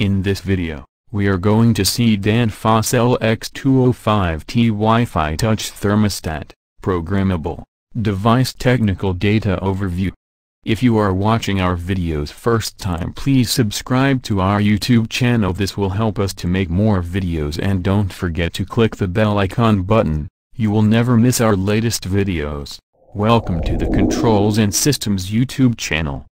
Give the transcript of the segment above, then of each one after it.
In this video, we are going to see Danfoss LX205T Wi-Fi Touch Thermostat, Programmable, Device Technical Data Overview. If you are watching our videos first time please subscribe to our YouTube channel this will help us to make more videos and don't forget to click the bell icon button, you will never miss our latest videos. Welcome to the Controls and Systems YouTube channel.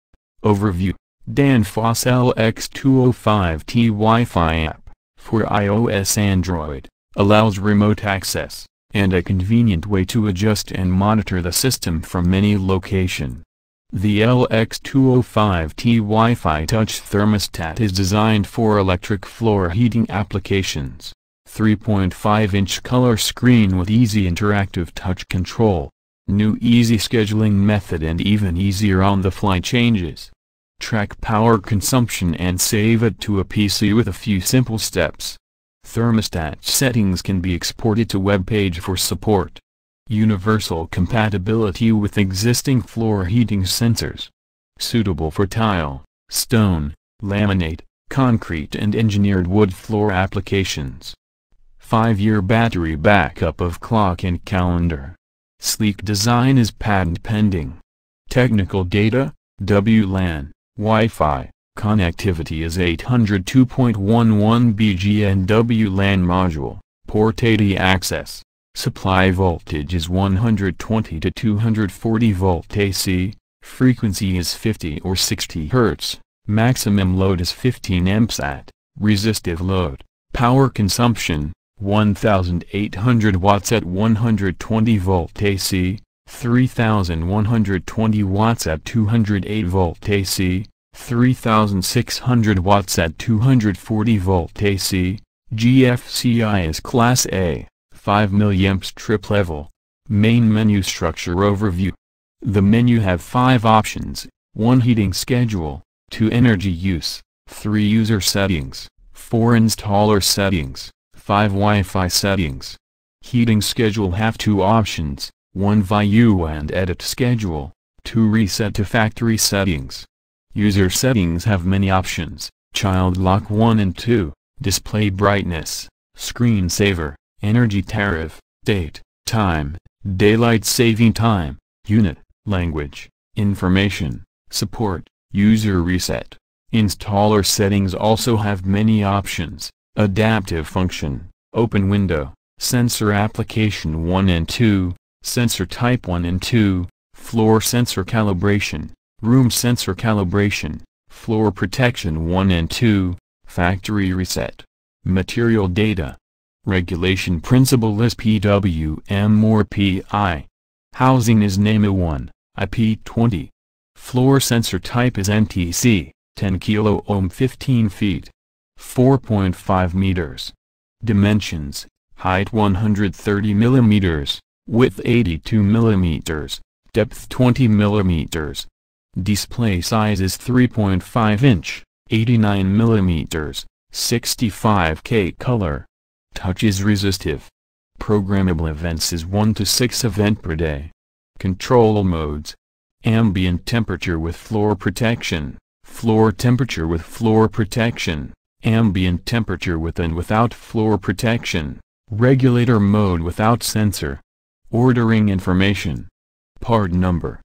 Overview Danfoss LX205T Wi-Fi app, for iOS Android, allows remote access, and a convenient way to adjust and monitor the system from any location. The LX205T Wi-Fi Touch Thermostat is designed for electric floor heating applications. 3.5-inch color screen with easy interactive touch control. New easy scheduling method and even easier on-the-fly changes. Track power consumption and save it to a PC with a few simple steps. Thermostat settings can be exported to web page for support. Universal compatibility with existing floor heating sensors. Suitable for tile, stone, laminate, concrete and engineered wood floor applications. 5-year battery backup of clock and calendar. Sleek design is patent pending. Technical data, WLAN. Wi-Fi, connectivity is 802.11 BGN WLAN module, port 80 access, supply voltage is 120 to 240 volt AC, frequency is 50 or 60 Hz, maximum load is 15 amps at, resistive load, power consumption, 1800 watts at 120 volt AC, 3120 watts at 208 volt AC, 3600 watts at 240 volt AC, GFCI is Class A, 5 mA trip level. Main menu structure overview. The menu have 5 options, 1 heating schedule, 2 energy use, 3 user settings, 4 installer settings, 5 Wi-Fi settings. Heating schedule have 2 options, 1 view and edit schedule, 2 reset to factory settings. User settings have many options, child lock 1 and 2, display brightness, screensaver, energy tariff, date, time, daylight saving time, unit, language, information, support, user reset. Installer settings also have many options, adaptive function, open window, sensor application 1 and 2, sensor type 1 and 2, floor sensor calibration, room sensor calibration, floor protection 1 and 2, factory reset, material data. Regulation principle is PWM or PI. Housing is NEMA 1, IP20. Floor sensor type is NTC, 10 kilo ohm 15 feet. 4.5 meters. Dimensions, height 130 millimeters width 82 mm, depth 20 mm. Display size is 3.5 inch, 89 mm, 65K color. Touch is resistive. Programmable events is 1 to 6 event per day. Control modes. Ambient temperature with floor protection, floor temperature with floor protection, ambient temperature with and without floor protection, regulator mode without sensor. Ordering information. Part number.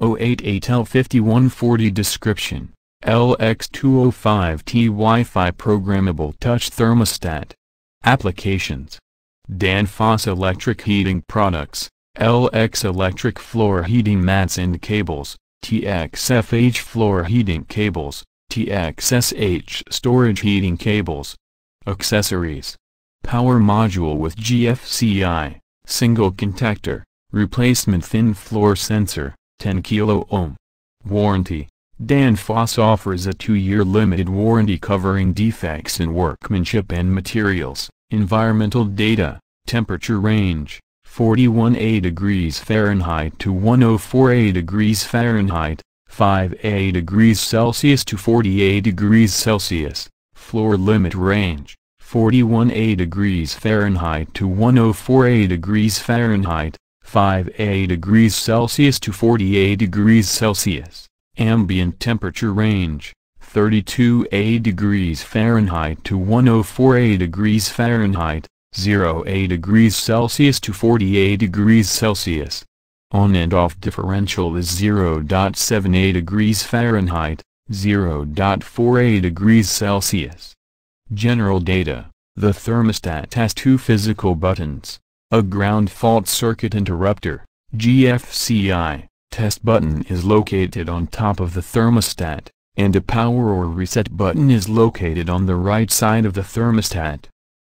088L5140 Description. LX205T Wi-Fi Programmable Touch Thermostat. Applications. Danfoss Electric Heating Products, LX Electric Floor Heating Mats and Cables, TXFH Floor Heating Cables, TXSH Storage Heating Cables. Accessories. Power Module with GFCI. Single contactor, replacement thin floor sensor, 10 kilo ohm. Warranty. Danfoss offers a 2-year limited warranty covering defects in workmanship and materials. Environmental data, temperature range, 41A degrees Fahrenheit to 104A degrees Fahrenheit, 5A degrees Celsius to 48 degrees Celsius, floor limit range, 41A degrees Fahrenheit to 104A degrees Fahrenheit, 5A degrees Celsius to 48 degrees Celsius. Ambient temperature range, 32A degrees Fahrenheit to 104A degrees Fahrenheit, 0A degrees Celsius to 48 degrees Celsius. On and off differential is 0.78 degrees Fahrenheit, 0.48 degrees Celsius. General data, the thermostat has two physical buttons, a ground fault circuit interrupter, GFCI, test button is located on top of the thermostat, and a power or reset button is located on the right side of the thermostat.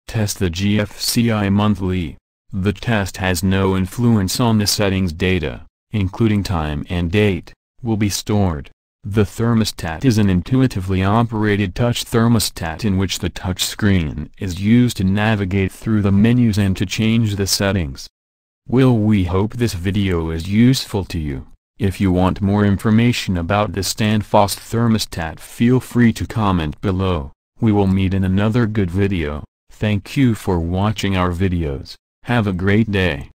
Test the GFCI monthly. The test has no influence on the settings data, including time and date, will be stored. The thermostat is an intuitively operated touch thermostat in which the touch screen is used to navigate through the menus and to change the settings. Will we hope this video is useful to you. If you want more information about the Danfoss thermostat feel free to comment below. We will meet in another good video. Thank you for watching our videos. Have a great day.